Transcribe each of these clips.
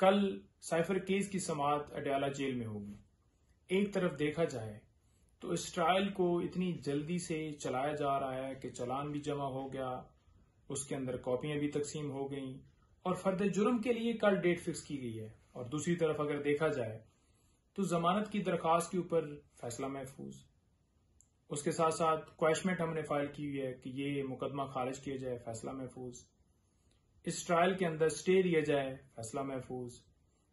कल cipher case की समात अडयाला जेल में होगी। एक तरफ़ देखा जाए तो इस ट्रायल को इतनी जल्दी से चलाया जा रहा है कि चलान भी जमा हो गया, उसके अंदर कॉपियाँ भी तकसीम हो गई और फर्द जुर्म के लिए कल डेट फिक्स की गई है। और दूसरी तरफ़ अगर देखा जाए तो जमानत की दरखास्त के ऊपर फैसला महफूज। उसके साथ साथ क्वेश्चमेंट हमने फ़ाइल की हुई है कि ये मुकदमा खारिज किया जाए, फैसला महफूज। इस ट्रायल के अंदर स्टे दिया जाए, फैसला महफूज।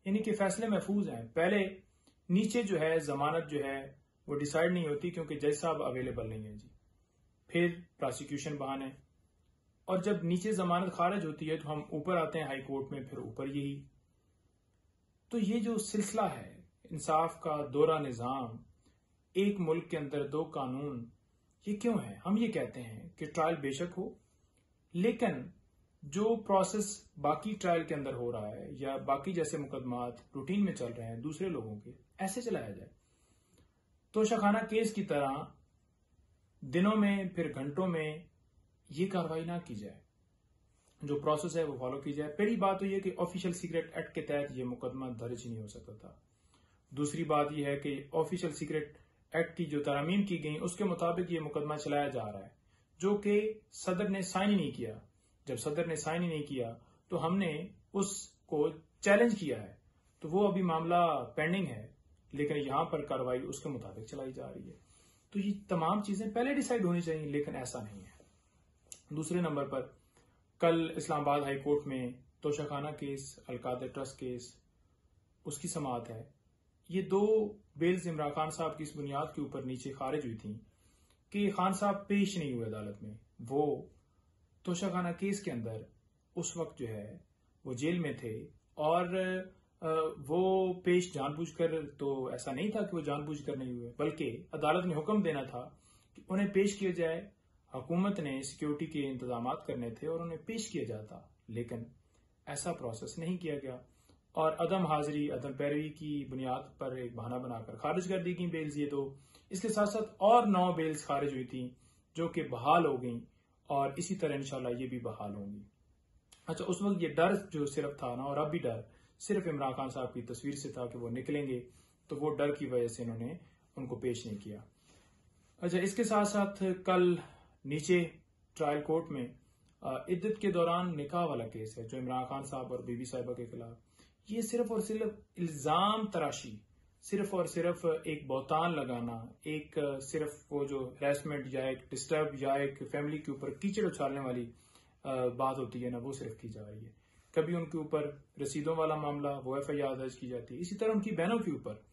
यानी कि फैसले महफूज हैं। पहले नीचे जो है, जमानत जो है, वो डिसाइड नहीं होती क्योंकि जज साहब अवेलेबल नहीं है जी। फिर प्रोसिक्यूशन बहाने। और जब नीचे जमानत खारिज होती है तो हम ऊपर आते हैं हाई कोर्ट में, फिर ऊपर यही। तो ये जो सिलसिला है, इंसाफ का दौरा निज़ाम, एक मुल्क के अंदर दो कानून, ये क्यों है? हम ये कहते हैं कि ट्रायल बेशक हो, लेकिन जो प्रोसेस बाकी ट्रायल के अंदर हो रहा है या बाकी जैसे मुकदमात रूटीन में चल रहे हैं दूसरे लोगों के, ऐसे चलाया जाए। तो शखाना केस की तरह दिनों में, फिर घंटों में ये कार्रवाई ना की जाए। जो प्रोसेस है वो फॉलो की जाए। पहली बात तो ये कि ऑफिशियल सीक्रेट एक्ट के तहत ये मुकदमा दर्ज नहीं हो सकता था। दूसरी बात यह है कि ऑफिशियल सीक्रेट एक्ट की जो तरामीम की गई, उसके मुताबिक ये मुकदमा चलाया जा रहा है, जो कि सदर ने साइन नहीं किया। जब सदर ने साइन ही नहीं किया तो हमने उसको चैलेंज किया है। तो वो अभी मामला पेंडिंग है, लेकिन यहाँ पर कार्रवाई उसके मुताबिक चलाई जा रही है। तो ये तमाम चीज़ें पहले डिसाइड होनी चाहिए, लेकिन ऐसा नहीं है। दूसरे नंबर पर, कल इस्लामाबाद हाई कोर्ट में Toshakhana case AlQadir trust case, उसकी समात है। ये दो बेल्स इमरान खान साहब की इस बुनियाद के ऊपर नीचे खारिज हुई थी कि खान साहब पेश नहीं हुए अदालत में। वो तोशाखाना केस के अंदर उस वक्त जो है, वो जेल में थे और वो पेश जानबूझकर तो ऐसा नहीं था कि वो जानबूझकर नहीं हुए, बल्कि अदालत ने हुक्म देना था कि उन्हें पेश किया जाए। हुकूमत ने सिक्योरिटी के इंतज़ाम करने थे और उन्हें पेश किया जाता, लेकिन ऐसा प्रोसेस नहीं किया गया। और अदम हाजिरी, अदम पैरवी की बुनियाद पर एक बहाना बनाकर खारिज कर दी गई बेल्स ये दो। इसके साथ साथ और नौ बेल्स खारिज हुई थी, जो कि बहाल हो गई। और इसी तरह इंशाल्लाह ये भी बहाल होंगी। अच्छा उस वक्त ये डर जो सिर्फ़ था ना, और अब भी डर, सिर्फ़ इमरान खान साहब की तस्वीर से था कि वो निकलेंगे तो वो डर की वजह से इन्होंने उनको पेश नहीं किया। अच्छा इसके साथ साथ कल नीचे ट्रायल कोर्ट में इद्दत के दौरान निकाह वाला केस है, जो इमरान खान साहब और बीबी साहिबा के खिलाफ। ये सिर्फ़ और सिर्फ़ इल्ज़ाम तराशी सिर्फ़ और सिर्फ़ एक बहुतान लगाना, एक सिर्फ़ वो जो हेरासमेंट या एक डिस्टर्ब या एक फैमिली के ऊपर कीचड़ उछालने वाली बात होती है ना, वो सिर्फ़ की जा रही है। कभी उनके ऊपर रसीदों वाला मामला, वो एफ़ आई आर दर्ज की जाती है। इसी तरह उनकी बहनों के ऊपर।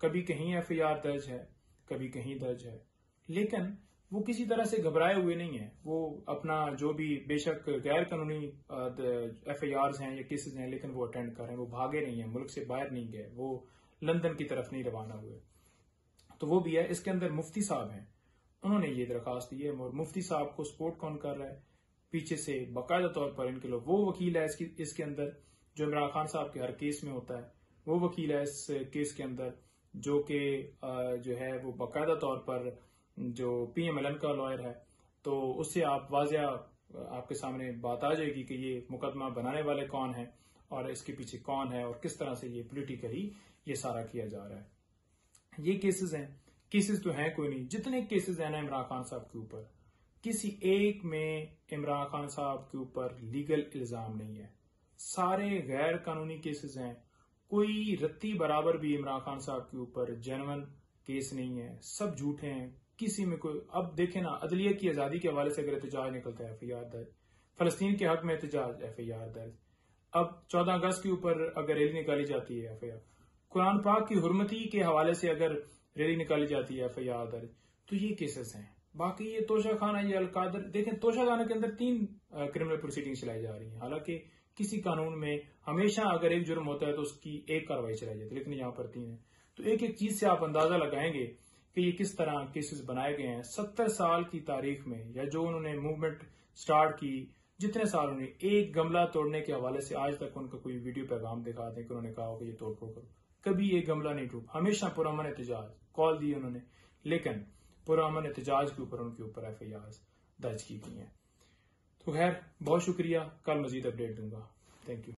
कभी कहीं एफ़ आई आर दर्ज है, कभी कहीं दर्ज है। लेकिन वो किसी तरह से घबराए हुए नहीं है। वो अपना जो भी बेशक गैर कानूनी एफ़ आई आर हैं या केसेस हैं, लेकिन वो अटेंड कर रहे हैं। वो भागे नहीं है, मुल्क से बाहर नहीं गए। वो लंदन की तरफ़ नहीं रवाना हुए। तो वो भी है, इसके अंदर मुफ्ती साहब हैं। उन्होंने ये दरखास्त दी है, और मुफ्ती साहब को सपोर्ट कौन कर रहा है? पीछे से बाकायदा तौर पर इनके लोग। वो वकील है इसकी, इसके अंदर, जो इमरान खान साहब के हर केस में होता है। वो वकील है इस केस के अंदर, जो कि जो है वो बाकायदा तौर पर, जो पीएमएलएन का लॉयर है। तो उससे आप वाजिया आपके सामने बात आ जाएगी कि ये मुकदमा बनाने वाले कौन है। और इसके पीछे कौन है और किस तरह से ये पोलिटिकली ये सारा किया जा रहा है। ये केसेस हैं। केसेस तो हैं कोई नहीं। जितने केसेस हैं ना इमरान खान साहब के ऊपर, किसी एक में इमरान खान साहब के ऊपर लीगल इल्ज़ाम नहीं है। सारे गैर कानूनी केसेस हैं। कोई रत्ती बराबर भी इमरान खान साहब के ऊपर जेनवन केस नहीं है। सब झूठे हैं। किसी में कोई अब देखे ना, अदलिया की आज़ादी के हवाले से अगर एहतजाज निकलता है एफ़ आई आर दर्ज। फलस्तीन के हक में एहतजाज एफ़ आई आर दर्ज। अब चौदह अगस्त के ऊपर अगर रैली निकाली जाती है एफ़ आई आर कुरान पाक की हरमती के हवाले से अगर रैली निकाली जाती है एफ़ आई आर दर्ज तो ये केसेस हैं। बाकी ये तोशा खाना ये अलकादर, देखें, तोशा खाना के अंदर तीन क्रिमिनल प्रोसीडिंग चलाई जा रही है। हालाँकि किसी कानून में हमेशा अगर एक जुर्म होता है तो उसकी एक कार्रवाई चलाई जाती है, लेकिन यहाँ पर तीन है। तो एक एक चीज़ से आप अंदाज़ा लगाएँगे कि ये किस तरह केसेस बनाए गए हैं। सत्तर साल की तारीख में, या जो उन्होंने मूवमेंट स्टार्ट की जितने साल होंगे, एक गमला तोड़ने के हवाले से आज तक उनका कोई वीडियो पैगाम दिखा दें कि उन्होंने कहा कि ये तोड़ फोड़ करो। कभी एक गमला नहीं टूट। हमेशा पुरामन एहतजाज, कॉल दी उन्होंने, लेकिन पुरामन एहतजाज के ऊपर, उनके ऊपर एफ़ आई आर दर्ज की गई है। तो खैर, बहुत शुक्रिया। कल मजीद अपडेट दूँगा। Thank you